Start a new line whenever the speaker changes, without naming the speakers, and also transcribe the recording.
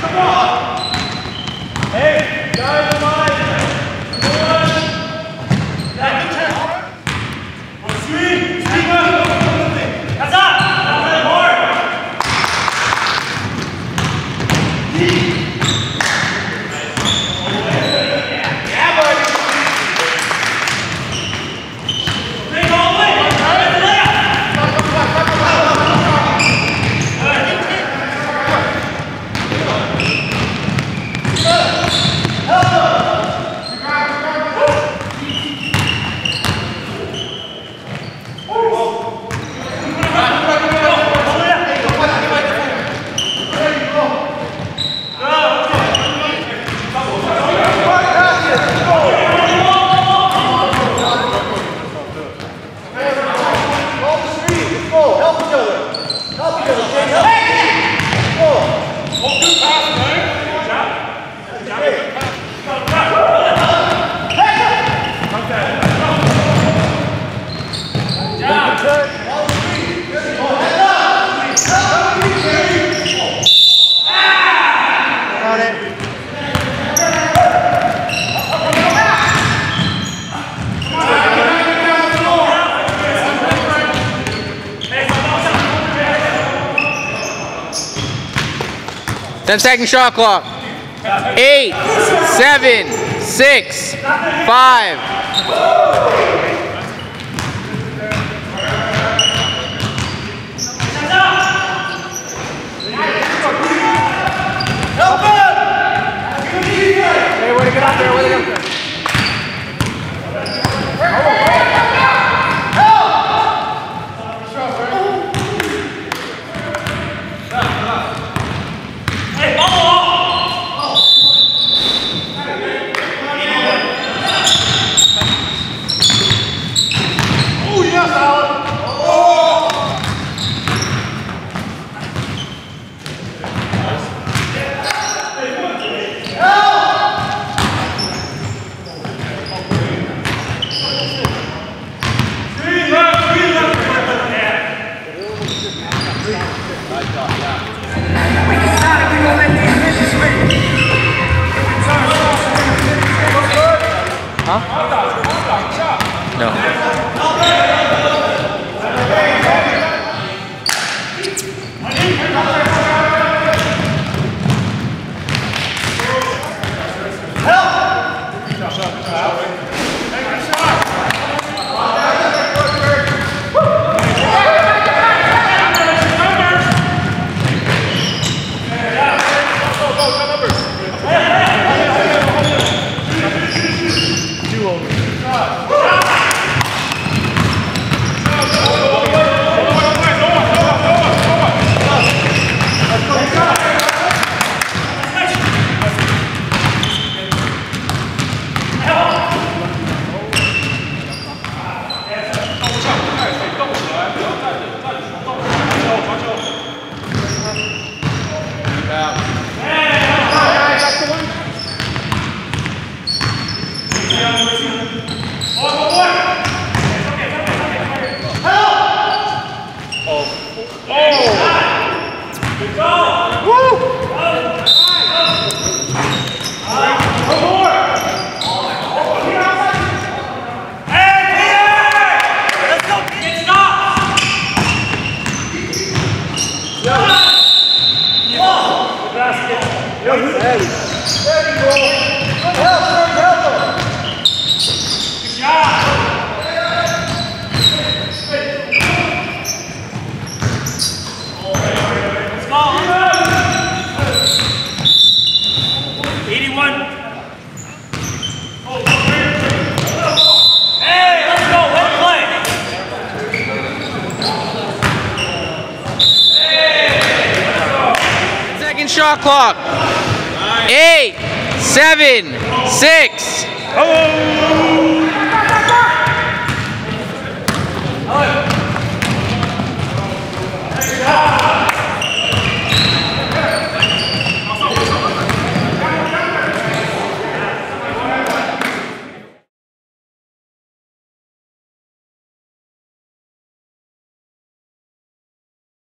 Come on! Ten second shot clock. Eight, seven, six, five. No. Second shot clock. Eight, seven, six.
Oh!